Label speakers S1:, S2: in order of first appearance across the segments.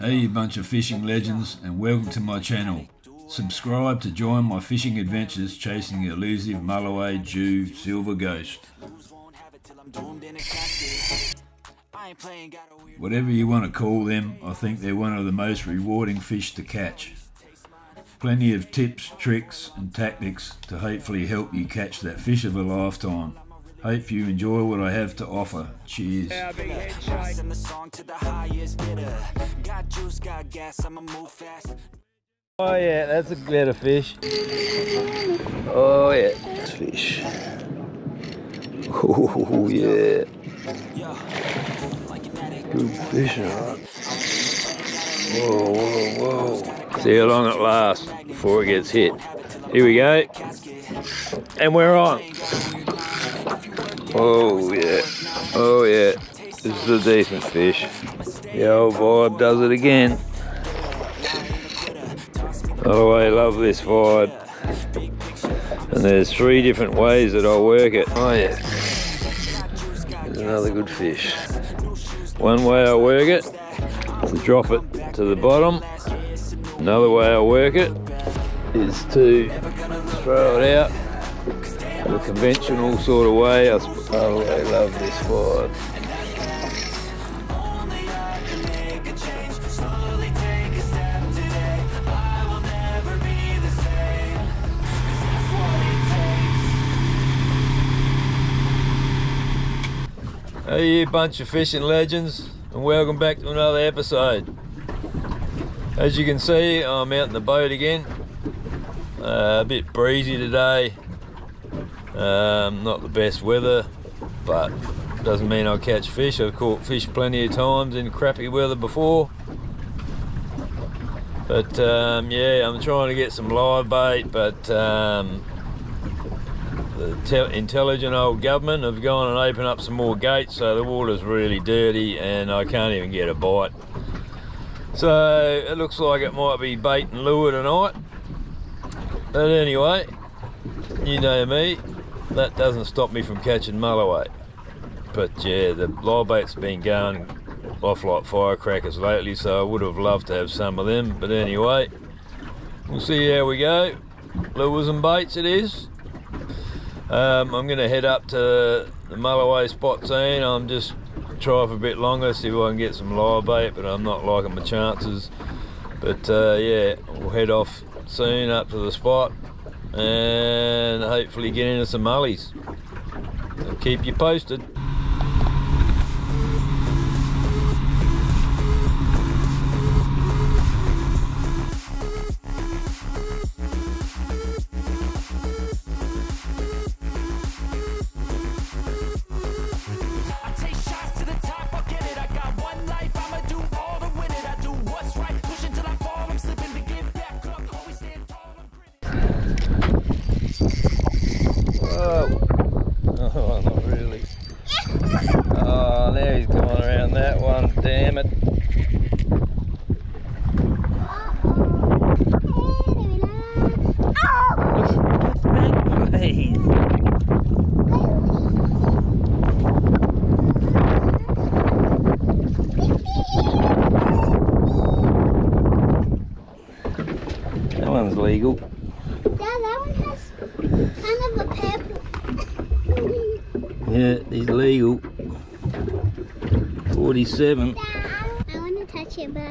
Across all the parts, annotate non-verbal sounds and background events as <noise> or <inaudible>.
S1: Hey you bunch of fishing legends and welcome to my channel. Subscribe to join my fishing adventures chasing the elusive Mulloway Jew Silver Ghost. Whatever you want to call them, I think they're one of the most rewarding fish to catch. Plenty of tips, tricks and tactics to hopefully help you catch that fish of a lifetime. Hope you enjoy what I have to offer. Cheers.
S2: Oh yeah, that's a better fish. Oh yeah, it's fish. Oh yeah. Good fish, alright. Whoa, whoa, whoa. See how long it lasts before it gets hit. Here we go. And we're on. Oh yeah. Oh yeah. This is a decent fish. Old vibe does it again. Oh, I love this vibe. And there's three different ways that I work it. Oh yeah. There's another good fish. One way I work it is to drop it to the bottom. Another way I work it is to throw it out conventional sort of way. I, oh, I love this vibe. Hey you bunch of fishing legends and welcome back to another episode. As you can see I'm out in the boat again. Uh, a bit breezy today. Um, not the best weather but doesn't mean I'll catch fish. I've caught fish plenty of times in crappy weather before. But um, yeah, I'm trying to get some live bait but um, the intelligent old government have gone and opened up some more gates so the water's really dirty and I can't even get a bite so it looks like it might be bait and lure tonight but anyway you know me that doesn't stop me from catching mulloway but yeah the live bait's been going off like firecrackers lately so I would have loved to have some of them. But anyway we'll see how we go. Lures and baits it is. Um, I'm going to head up to the Mulloway spot scene. I'm just try for a bit longer, see if I can get some live bait, but I'm not liking my chances. But uh, yeah, we'll head off soon up to the spot and hopefully get into some mullies. Keep you posted. 47.
S3: Dad, I want to touch it, but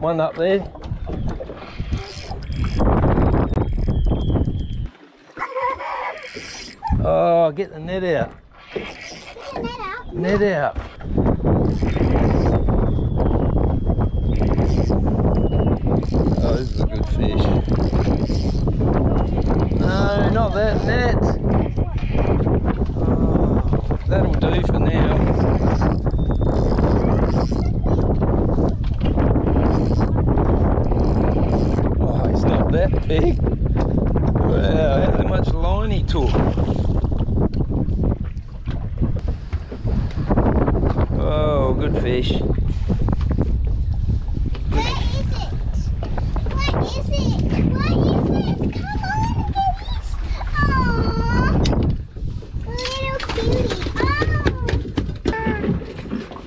S2: one up there. Oh, get the net out.
S3: Net out.
S2: Net out. Oh, this is a good fish.
S3: No, not that net. Oh, that'll do for now. Aww. Little cutie. Oh.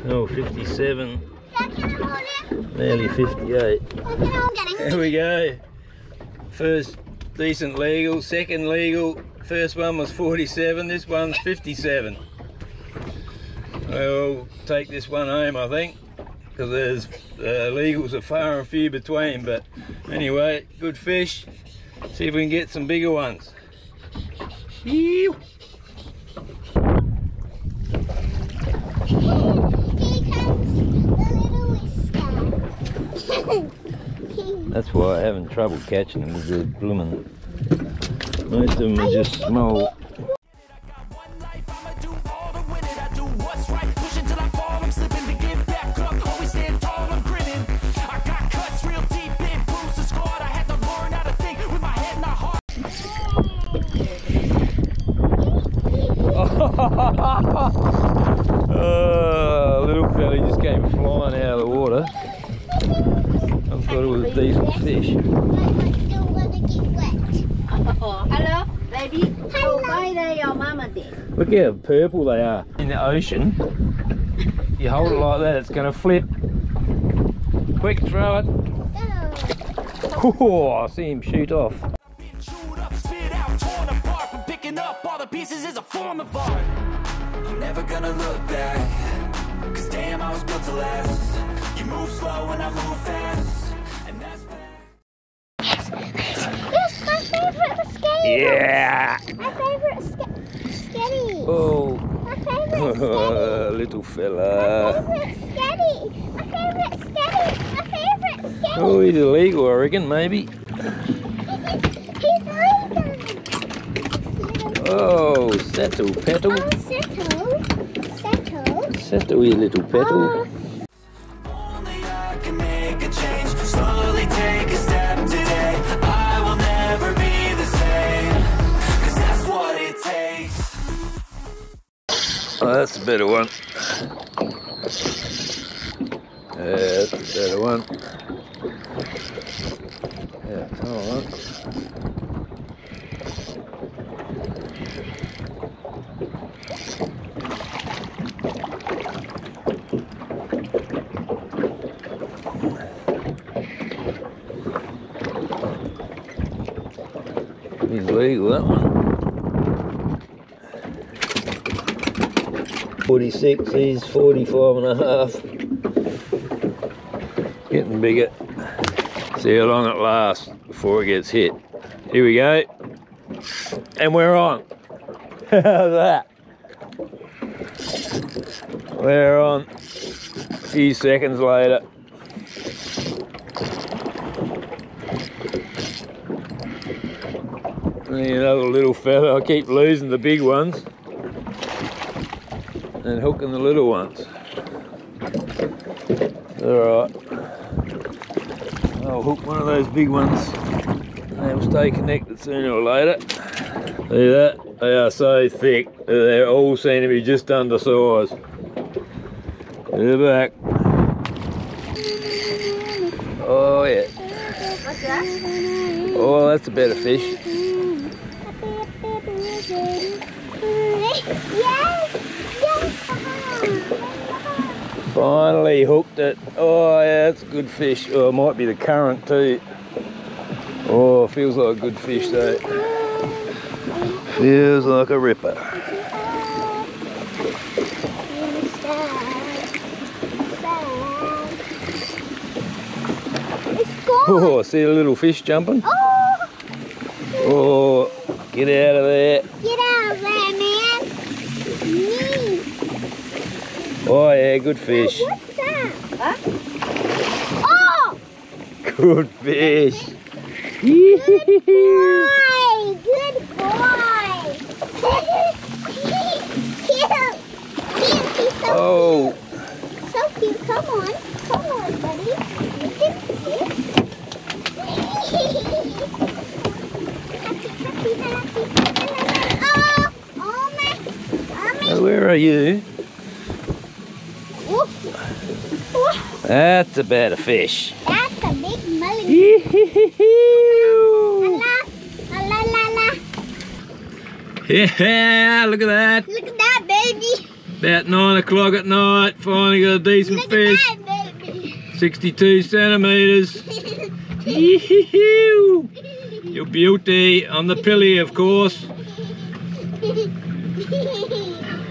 S2: Oh, 57,
S3: can I hold it?
S2: nearly 58.
S3: Jack, can I hold it?
S2: There we go. First decent legal, second legal. First one was 47, this one's 57. I'll take this one home, I think, because there's uh, legals are far and few between. But anyway, good fish. See if we can get some bigger ones. Ew.
S3: Here comes the little whisker. <laughs>
S2: That's why I'm having trouble catching them with the blooming. Of them just small. Look how purple they are. In the ocean, you hold it like that, it's going to flip. Quick, throw it.
S3: Oh.
S2: I see him shoot off.
S4: Been chewed up, spit out, torn apart. But picking up all the pieces is a form of art. I'm never gonna look back. Cause damn, I was built to last. You move slow and I move fast. And that's fact.
S3: Yes, my favorite sketty.
S2: Yeah!
S3: My favorite ske- sketty.
S2: Oh,
S3: My favorite <laughs> sketty.
S2: little
S3: My
S2: fella.
S3: favorite sketty. My favorite sketty. My favorite sketty.
S2: Oh, he's illegal, I reckon, maybe. Oh, settle, petal.
S3: Oh, settle. Settle.
S2: Settle, you little petal.
S3: Oh,
S4: that's
S2: a better one. Yeah, that's a better one. Yeah, come on. He's legal, that one. 46, he's 45 and a half. Getting bigger. See how long it lasts before it gets hit. Here we go. And we're on. How's that? We're on. A few seconds later. Another little fella. I keep losing the big ones and hooking the little ones. Alright. I'll hook one of those big ones and they'll stay connected sooner or later. See that? They are so thick that they all seem to be just undersized. They're back. Oh yeah. Oh, that's a better fish. Finally hooked it. Oh yeah, that's a good fish. Oh, it might be the current too. Oh, feels like a good fish though. Feels like a ripper. Oh, see the little fish jumping?
S3: Oh,
S2: Oh, get out of there.
S3: get out of there,
S2: Oh yeah, good fish.
S3: What's that?
S5: Huh?
S3: Oh,
S2: Good fish.
S3: good boy. Oh. Good boy. cute. Cute. So
S2: Oh,
S3: So cute. Come on. Come on, buddy. <laughs> Happy, happy, happy. Oh, oh, my,
S2: So where are you? That's a fish.
S3: that's a big mullet.
S2: yeah,
S3: La, la, la, la.
S2: look at that.
S3: Look at that, baby.
S2: About nine o'clock at night, finally got a decent
S3: Look
S2: fish.
S3: at that, baby.
S2: 62 centimetres. Yee-hee-hee. Your beauty on the pilly, of course. <laughs>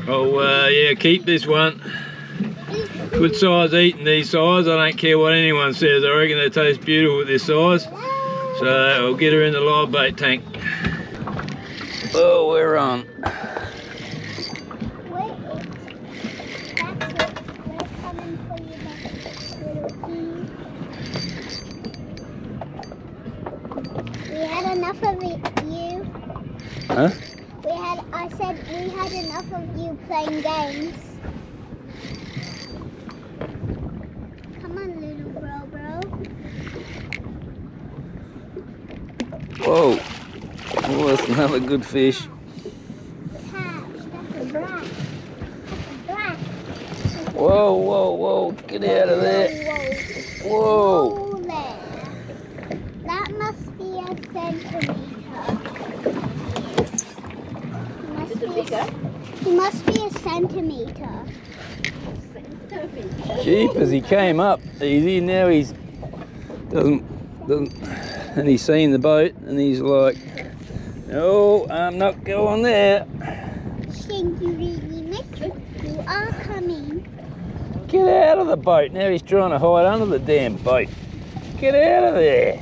S2: Oh, uh, yeah, keep this one. Good size eating these size. I don't care what anyone says. I reckon they taste beautiful with this size. So I'll get her in the live bait tank. Oh, we're on.
S3: Wait, that's it. We're coming for you, little key. We had enough of it, you.
S2: Huh?
S3: We had, I said we had enough of you playing games. Come on, little bro, bro.
S2: Whoa. Oh, that's another good fish.
S3: Catch, that's a black. That's a black.
S2: Whoa, whoa, whoa. Get out of there.
S3: Whoa,
S2: Whoa.
S3: whoa there. That must be a centimeter. He must be a, he must be a centimeter.
S2: Jeepers, he came up easy. Now he's doesn't doesn't, and he's seen the boat, and he's like, "No, I'm not going there.
S3: Thank you really much. You are coming.
S2: Get out of the boat!" Now he's trying to hide under the damn boat. Get out of there!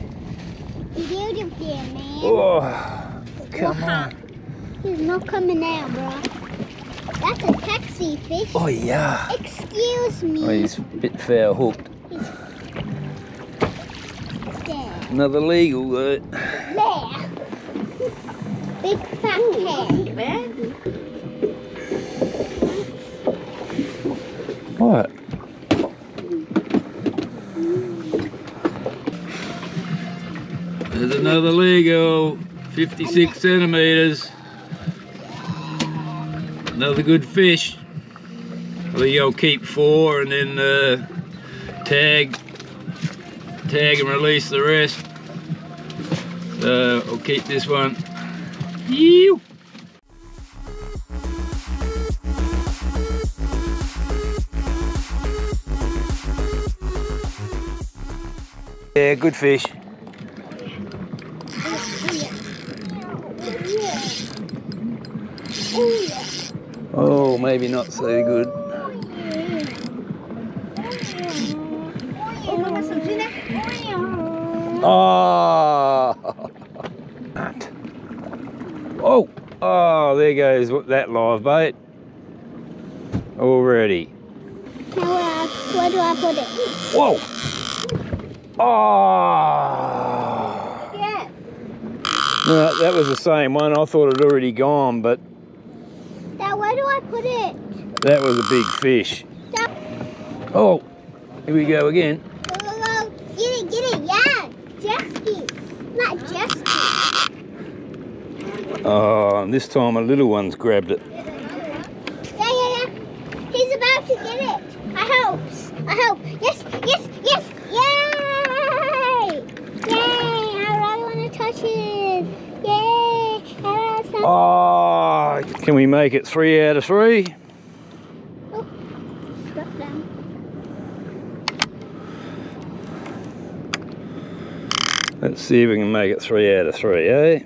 S3: Beautiful, man.
S2: Oh, come on!
S3: He's not coming out, bro. That's a taxi fish.
S2: Oh yeah!
S3: Excuse me.
S2: Oh, he's a bit fair hooked.
S3: There.
S2: Another legal though.
S3: There. <laughs> Big fat head.
S2: What? There's another Lego, 56 centimeters. Another good fish. I think I'll keep four and then uh, tag, tag and release the rest. So I'll keep this one. Yew. Yeah, good fish. Maybe not so good. Ah. Oh! Oh! Oh, there goes that live bait. Already.
S3: Now where, where do I put it?
S2: Whoa! Oh!
S3: Yeah.
S2: No, that was the same one. I thought it had already gone, but
S3: Now where do I put it?
S2: That was a big fish. Oh, here we go again.
S3: Get it, get it. Yeah. Jet ski. Not jet ski.
S2: Oh, and this time a little one's grabbed it.
S3: Yeah, yeah, yeah. He's about to get it. I hope. I hope. Yes, yes, yes. Yay! Yay! I really want to touch it. Yay! I some.
S2: Oh, ah, can we make it three out of three?
S3: Drop down.
S2: Let's see if we can make it three out of three, eh?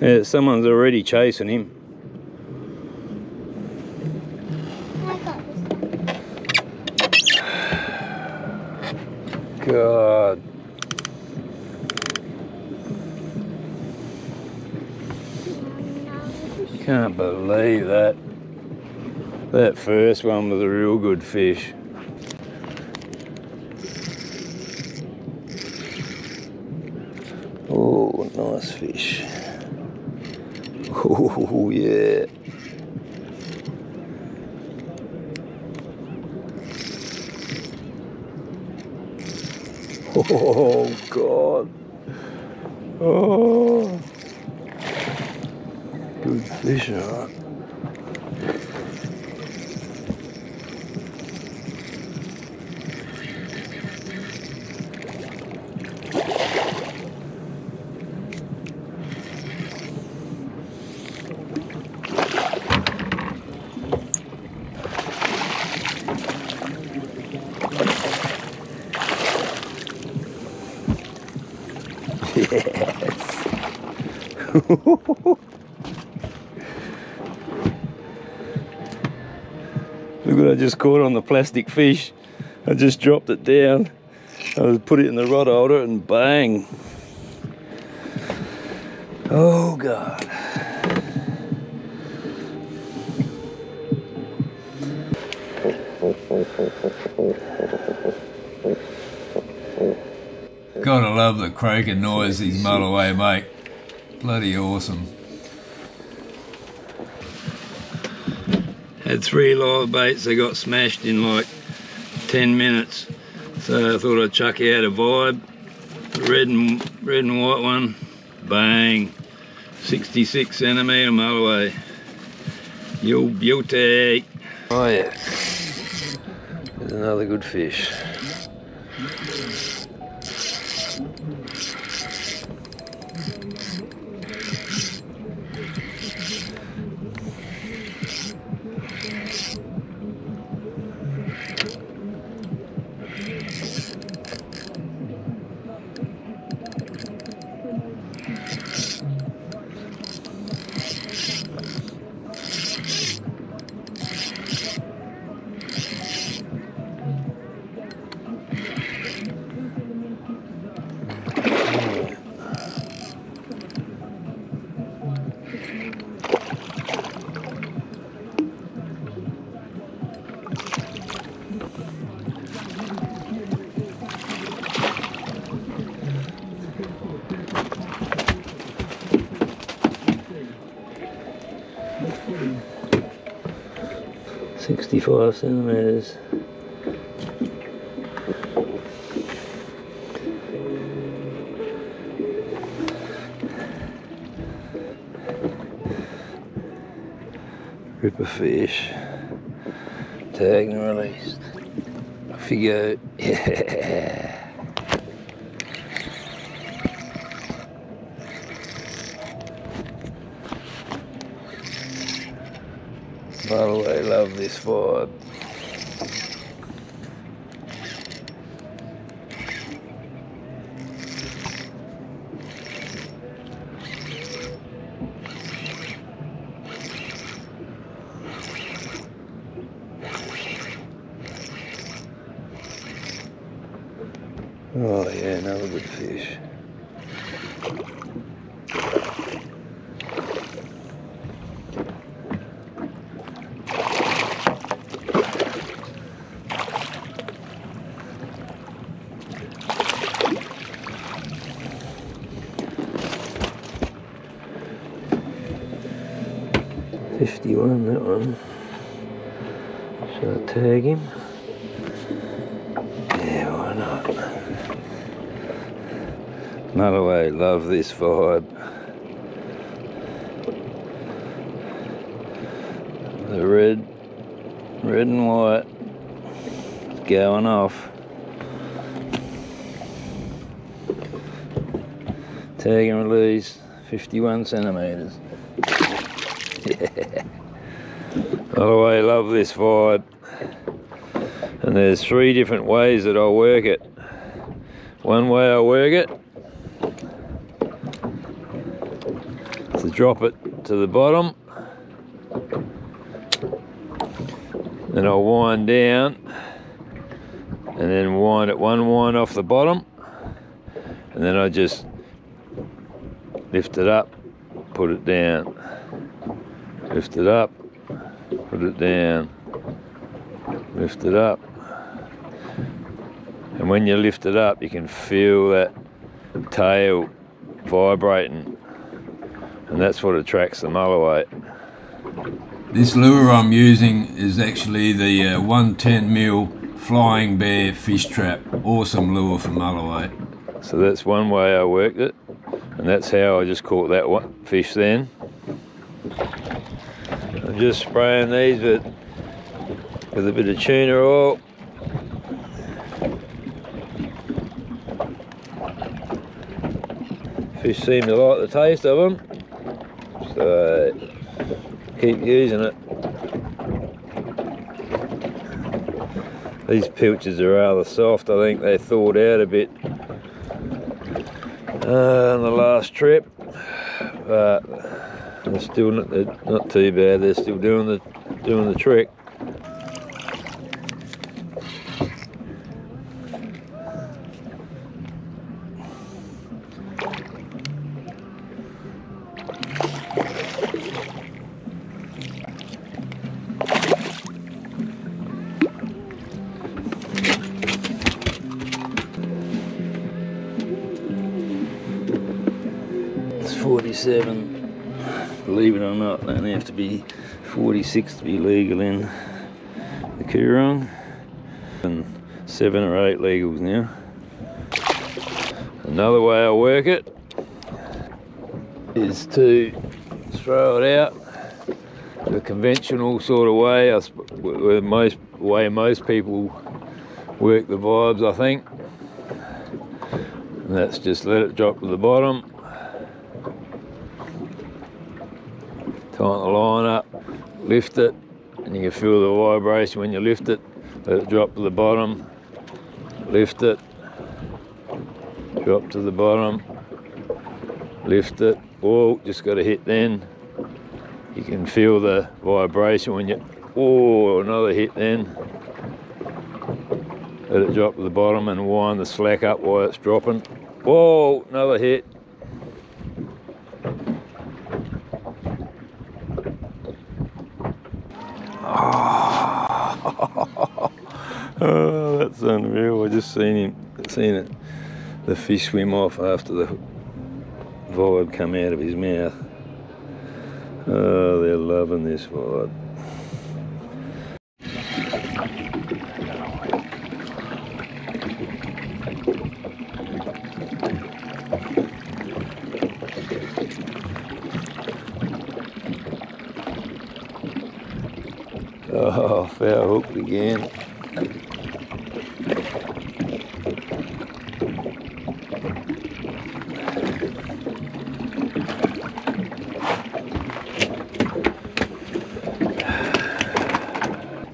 S2: Yeah, someone's already chasing him. God. Can't believe that. That first one was a real good fish. Oh, nice fish. Oh, yeah. Oh God. Oh. Good fish, alright. Caught on the plastic fish. I just dropped it down. I put it in the rod holder and bang. Oh God.
S1: Gotta love the croaking noise these Mulloway make. Bloody awesome.
S2: Had three live baits, they got smashed in like 10 minutes. So I thought I'd chuck out a vibe. Red and red and white one. Bang. 66 centimetre mulloway. Yo beauty. Oh yeah. There's another good fish. Sixty-five centimeters. Ripper fish. Tagged and released. Off you go. <laughs> By the love this vibe. Oh yeah, another good fish. Fifty-one, that one. Shall I tag him? Yeah, why not? Another way, love this vibe. The red, red and white going off. Tag and release, 51 centimetres. <laughs> Yeah. By the way, love this vibe. There's three different ways that I work it. One way I work it to drop it to the bottom. Then I'll wind down and then wind it one wind off the bottom. And then I just lift it up, put it down. Lift it up, put it down. Lift it up. And when you lift it up, you can feel that tail vibrating. And that's what attracts the mulloway.
S1: This lure I'm using is actually the uh, 110 mil Flying Bear fish trap. Awesome lure for Mulloway.
S2: So that's one way I worked it, and that's how I just caught that one fish then. I'm just spraying these with, with a bit of tuna oil. Seem to like the taste of them, so keep using it. These pilchards are rather soft. I think they thawed out a bit uh, on the last trip, but they're still not, they're not too bad. They're still doing the doing the trick. Believe it or not, they only have to be 46 to be legal in the Coorong. And seven or eight legals now. Another way I work it is to throw it out the conventional sort of way, where most way most people work the vibes, I think. And that's just let it drop to the bottom. Tighten the line up, lift it, and you can feel the vibration when you lift it. Let it drop to the bottom, lift it, drop to the bottom, lift it. Oh, just got to hit then. You can feel the vibration when you, oh, another hit then. Let it drop to the bottom and wind the slack up while it's dropping. Whoa, another hit. Oh, that's unreal. I just seen him, seen it, the fish swim off after the vibe come out of his mouth. Oh, they're loving this vibe. Oh, foul hooked again.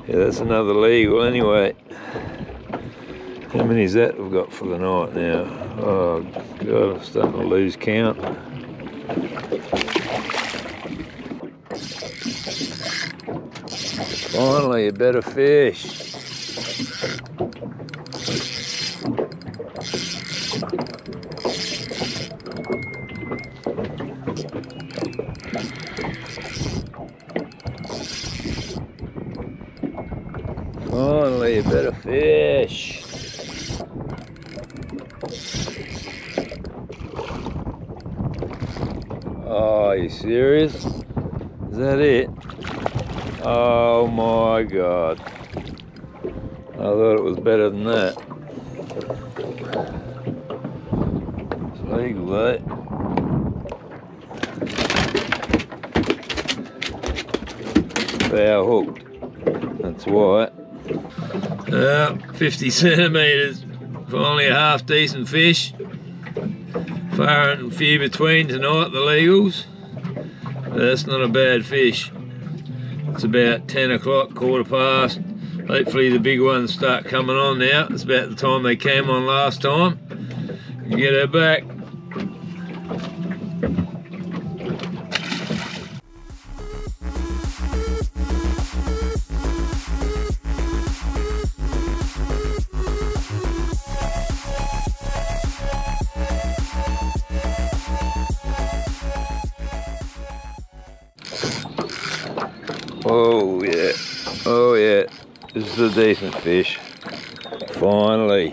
S2: Yeah, that's another legal anyway. How many is that we've got for the night now? Oh god, I'm starting to lose count. Finally, a better fish. A better fish. Oh, are you serious? 50 centimeters for only a half decent fish. Far and few between tonight, the legals. But that's not a bad fish. It's about 10 o'clock, quarter past. Hopefully the big ones start coming on now. It's about the time they came on last time. Get her back. This is a decent fish. Finally.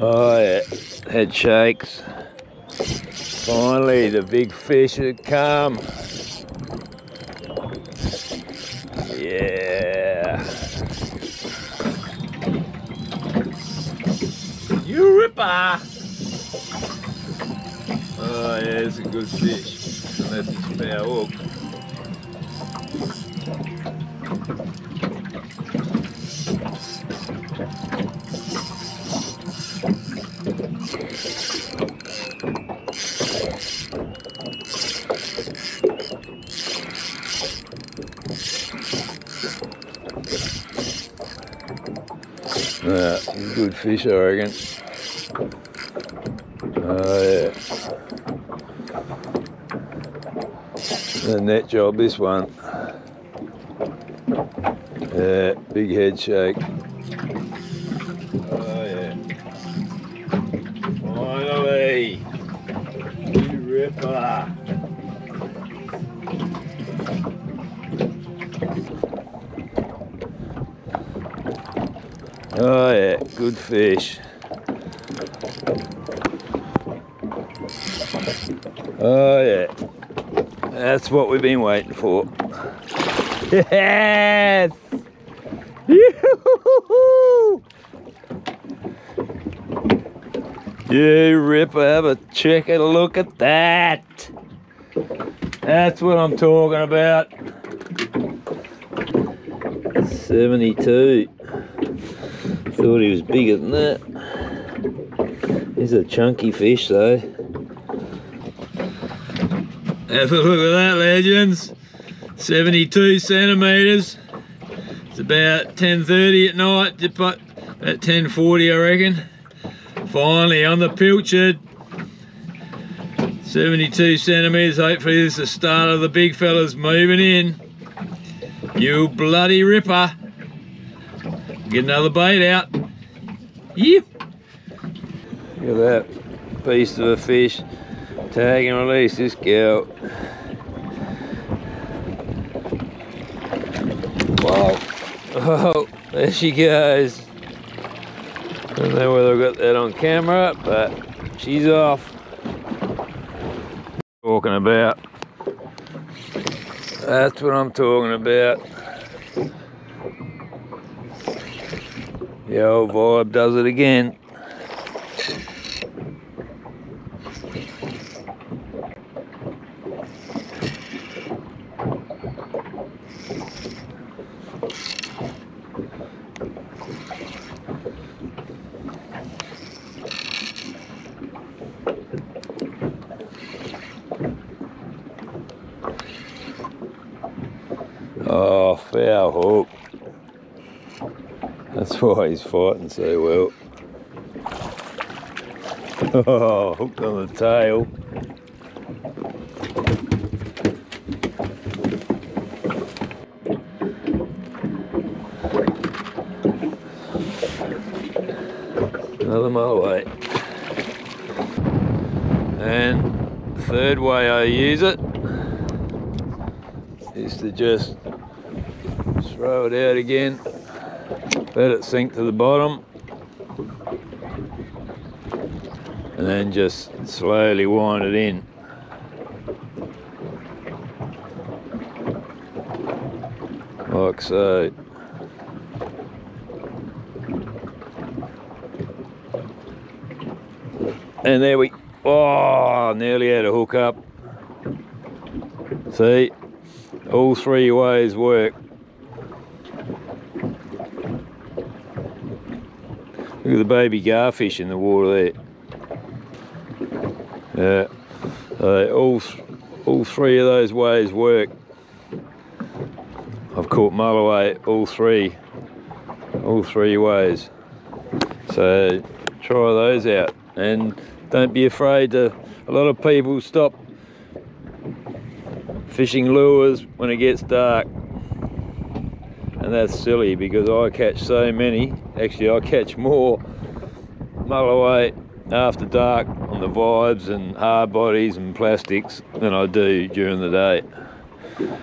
S2: Oh yeah, head shakes. Finally, the big fish had come. yeah. You ripper! Oh yeah, it's a good fish. Unless it's a power hook. Yeah, good fish, I reckon. Uh, yeah. A net job, this one. Yeah, big head shake. We've been waiting for. Yes! <laughs> Yoo-hoo-hoo-hoo! Ripper, have a check and look at that. That's what I'm talking about. 72. Thought he was bigger than that. He's a chunky fish though. Have a look at that, legends. 72 centimetres. It's about 10.30 at night, about at 10.40 I reckon. Finally on the pilchard. 72 centimetres, hopefully this is the start of the big fellas moving in. You bloody ripper. Get another bait out. Yep. Look at that beast of a fish. Tag and release this girl. Wow. Oh, there she goes. Don't know whether I got that on camera, but she's off. Talking about. That's what I'm talking about. The old vibe does it again. Oh, foul hook. That's why he's fighting so well. <laughs> Oh, hooked on the tail. Another mulloway. And the third way I use it is to just throw it out again, let it sink to the bottom, and then just slowly wind it in. Like so. And there we, oh, nearly had a hook up. See, all three ways work. Look at the baby garfish in the water there. Yeah, uh, all all three of those ways work. I've caught mulloway all three, all three ways. So try those out and don't be afraid to. A lot of people stop fishing lures when it gets dark and that's silly because I catch so many actually I catch more mulloway after dark on the vibes and hard bodies and plastics than I do during the day.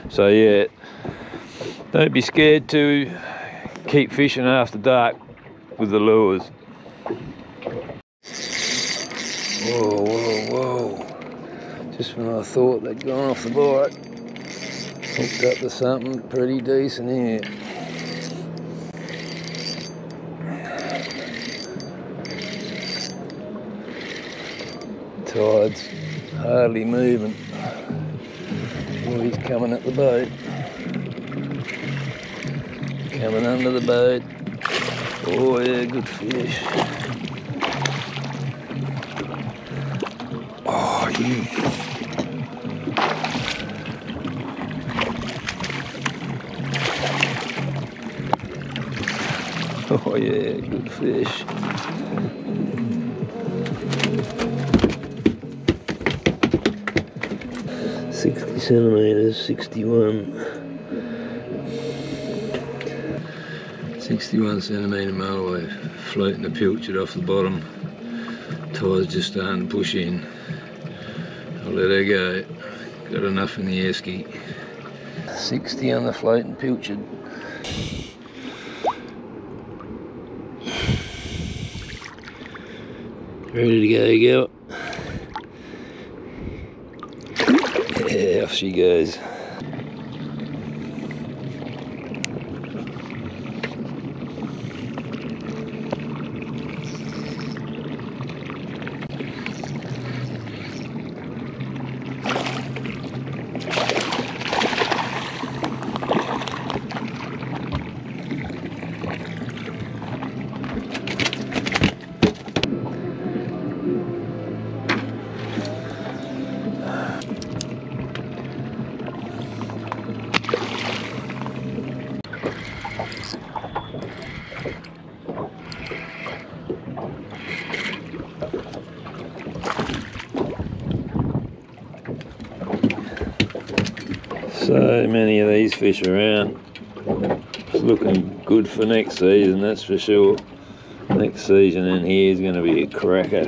S2: So yeah don't be scared to keep fishing after dark with the lures. Whoa whoa whoa. Just when I thought they'd gone off the bite Hooked up to something pretty decent here. Tide's hardly moving. Oh, he's coming at the boat. Coming under the boat. Oh yeah, good fish. Oh, you. Oh yeah, good fish. Centimeters, sixty-one. Sixty-one centimeter mulloway, floating the pilchard off the bottom. Tide's just starting to push in. I'll let her go. Got enough in the esky. Sixty on the floating pilchard. Ready to go, go. Yeah, off she So many of these fish around. It's looking good for next season, that's for sure. Next season in here is going to be a cracker.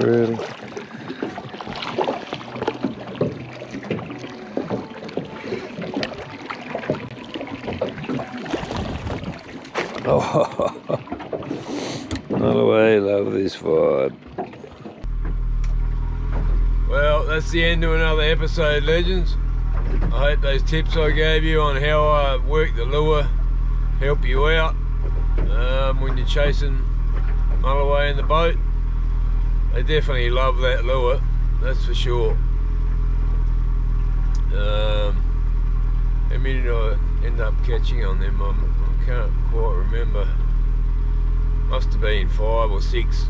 S2: Really? Oh, mulloway, love this vibe. Well, that's the end of another episode, legends. I hope those tips I gave you on how I work the lure help you out um, when you're chasing mulloway in the boat. They definitely love that lure, that's for sure. Um, how many did I end up catching on them? I'm, I can't quite remember. Must have been five or six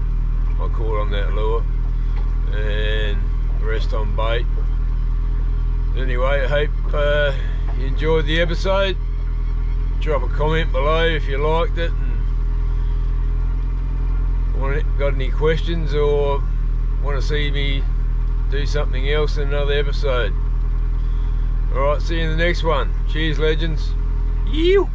S2: I caught on that lure, and rest on bait. Anyway, I hope uh, you enjoyed the episode. Drop a comment below if you liked it and got any questions or want to see me do something else in another episode. Alright, see you in the next one. Cheers, legends. You.